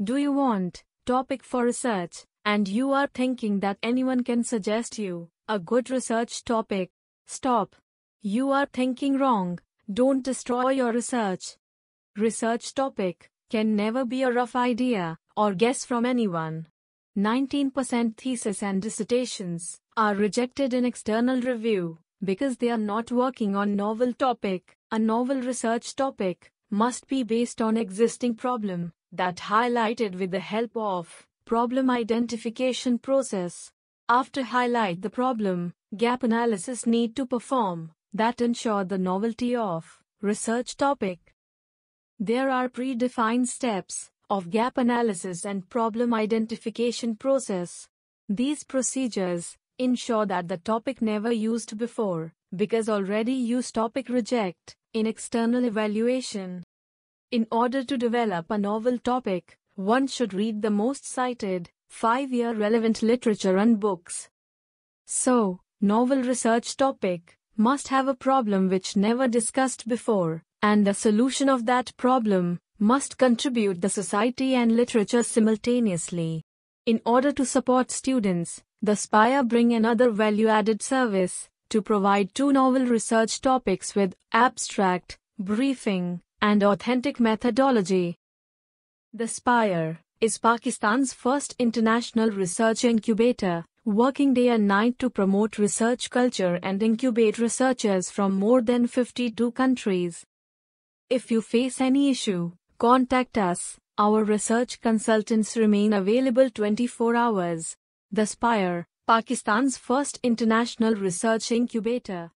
Do you want topic for research and you are thinking that anyone can suggest you a good research topic? Stop. You are thinking wrong. Don't destroy your research. Research topic can never be a rough idea or guess from anyone. 19% thesis and dissertations are rejected in external review because they are not working on novel topic. A novel research topic must be based on existing problem that highlighted with the help of problem identification process. After highlight the problem, gap analysis need to perform that ensure the novelty of research topic. There are predefined steps of gap analysis and problem identification process. These procedures ensure that the topic never used before, because already used topic reject in external evaluation. In order to develop a novel topic, one should read the most cited, five-year relevant literature and books. So, novel research topic must have a problem which never discussed before, and the solution of that problem must contribute the society and literature simultaneously. In order to support students, the SPIRE bring another value-added service to provide two novel research topics with abstract, briefing, and authentic methodology. The SPIRE is Pakistan's first international research incubator, working day and night to promote research culture and incubate researchers from more than 52 countries. If you face any issue, contact us. Our research consultants remain available 24 hours. The Spire, Pakistan's first international research incubator.